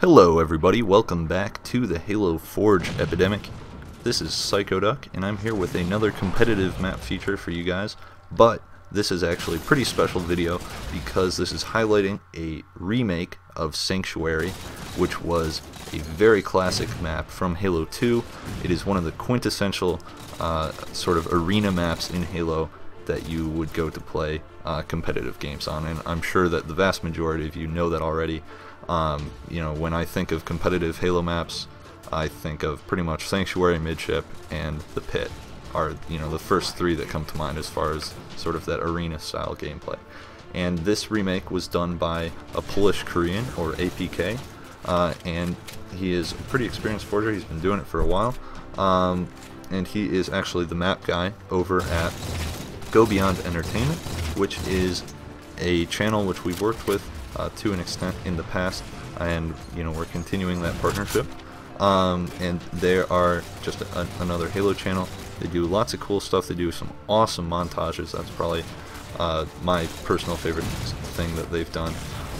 Hello everybody, welcome back to the Halo Forge Epidemic. This is Psychoduck, and I'm here with another competitive map feature for you guys, but this is actually a pretty special video because this is highlighting a remake of Sanctuary, which was a very classic map from Halo 2. It is one of the quintessential uh, sort of arena maps in Halo that you would go to play uh, competitive games on, and I'm sure that the vast majority of you know that already. Um, you know, when I think of competitive Halo maps, I think of pretty much Sanctuary, Midship, and the Pit are you know the first three that come to mind as far as sort of that arena style gameplay. And this remake was done by a Polish Korean or APK, uh, and he is a pretty experienced forger. He's been doing it for a while, um, and he is actually the map guy over at Go Beyond Entertainment, which is a channel which we've worked with uh, to an extent in the past, and you know we're continuing that partnership. Um, and they are just a, another Halo channel. They do lots of cool stuff. They do some awesome montages. That's probably uh, my personal favorite thing that they've done.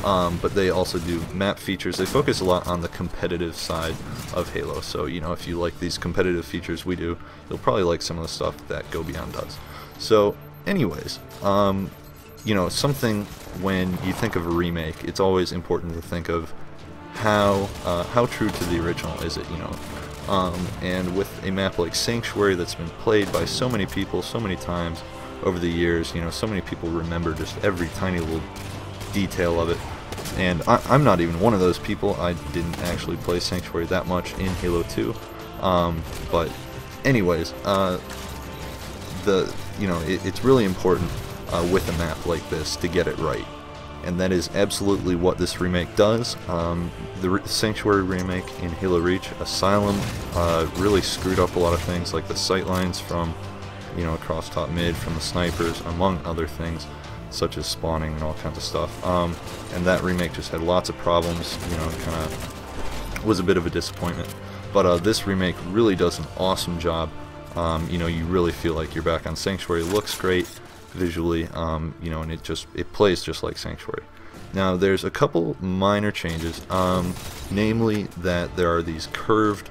Um, but they also do map features. They focus a lot on the competitive side of Halo. So, you know, if you like these competitive features we do, you'll probably like some of the stuff that Go Beyond does. So, anyways, um, you know, something when you think of a remake, it's always important to think of how uh, how true to the original is it, you know. Um, and with a map like Sanctuary that's been played by so many people so many times over the years, you know, so many people remember just every tiny little detail of it. And I, am not even one of those people. I didn't actually play Sanctuary that much in Halo 2. Um, but anyways, uh, the you know it, it's really important uh, with a map like this to get it right. And that is absolutely what this remake does. Um, the Re Sanctuary remake in Halo Reach, Asylum, uh, really screwed up a lot of things like the sightlines from, you know, across top mid from the snipers, among other things, such as spawning and all kinds of stuff. Um, and that remake just had lots of problems, you know, kind of was a bit of a disappointment. But uh, this remake really does an awesome job. Um, you know, you really feel like you're back on Sanctuary. It looks great visually, um, you know, and it just it plays just like Sanctuary. Now there's a couple minor changes, um, namely that there are these curved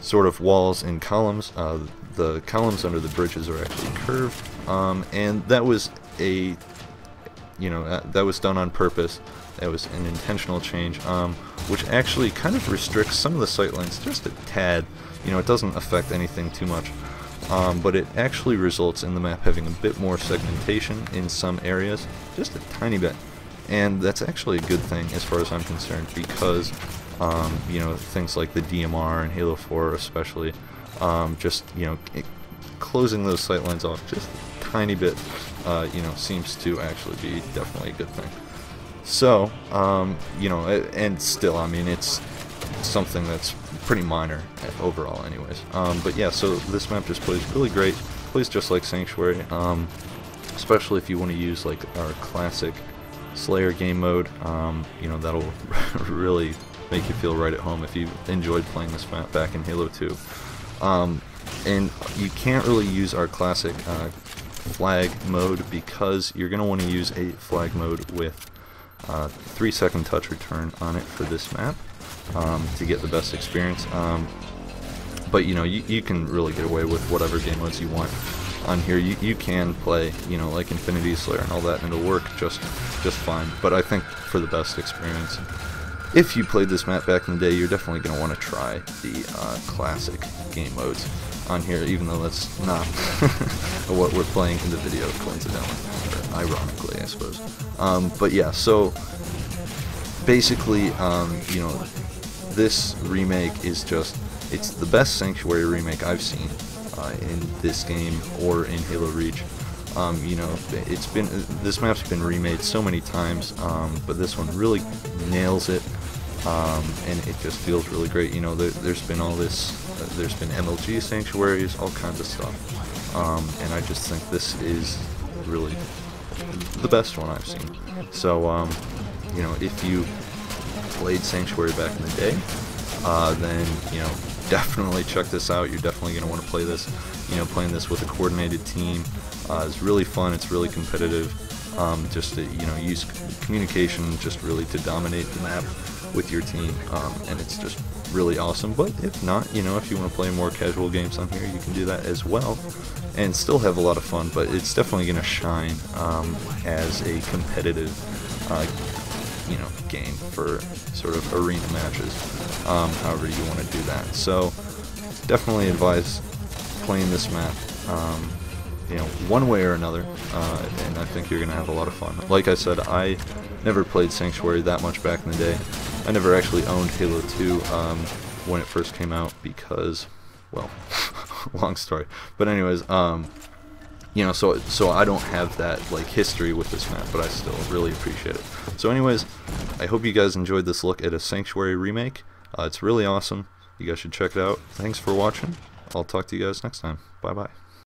sort of walls and columns. Uh, the columns under the bridges are actually curved, um, and that was a you know uh, that was done on purpose. That was an intentional change, um, which actually kind of restricts some of the sightlines just a tad. You know, it doesn't affect anything too much um, but it actually results in the map having a bit more segmentation in some areas, just a tiny bit. And that's actually a good thing as far as I'm concerned because, um, you know, things like the DMR and Halo 4 especially, um, just, you know, it, closing those sightlines off just a tiny bit, uh, you know, seems to actually be definitely a good thing. So, um, you know, and still, I mean, it's something that's pretty minor overall anyways. Um, but yeah, so this map just plays really great, plays just like Sanctuary, um, especially if you want to use like our classic Slayer game mode, um, you know, that'll really make you feel right at home if you enjoyed playing this map back in Halo 2. Um, and you can't really use our classic uh, flag mode because you're going to want to use a flag mode with uh, 3 second touch return on it for this map um, to get the best experience. Um, but you know, you, you can really get away with whatever game modes you want on here. You, you can play, you know, like Infinity Slayer and all that, and it'll work just just fine. But I think for the best experience, if you played this map back in the day, you're definitely going to want to try the uh, classic game modes on here, even though that's not what we're playing in the video, coincidentally, or ironically, I suppose. Um, but yeah, so basically, um, you know, this remake is just, it's the best Sanctuary remake I've seen uh, in this game or in Halo Reach. Um, you know, it's been, this map's been remade so many times, um, but this one really nails it, um, and it just feels really great. You know, there, has been all this, uh, there's been MLG sanctuaries, all kinds of stuff, um, and I just think this is really the best one I've seen. So, um, you know, if you played Sanctuary back in the day, uh, then, you know, definitely check this out. You're definitely going to want to play this. You know, playing this with a coordinated team uh, is really fun. It's really competitive. Um, just to, you know, use communication just really to dominate the map. With your team, um, and it's just really awesome. But if not, you know, if you want to play more casual games on here, you can do that as well, and still have a lot of fun. But it's definitely going to shine um, as a competitive, uh, you know, game for sort of arena matches. Um, however you want to do that. So definitely advise playing this map. Um, you know, one way or another, uh, and I think you're going to have a lot of fun. Like I said, I never played Sanctuary that much back in the day. I never actually owned Halo 2 um, when it first came out because, well, long story. But anyways, um, you know, so so I don't have that like history with this map, but I still really appreciate it. So anyways, I hope you guys enjoyed this look at a Sanctuary remake. Uh, it's really awesome. You guys should check it out. Thanks for watching. I'll talk to you guys next time. Bye bye.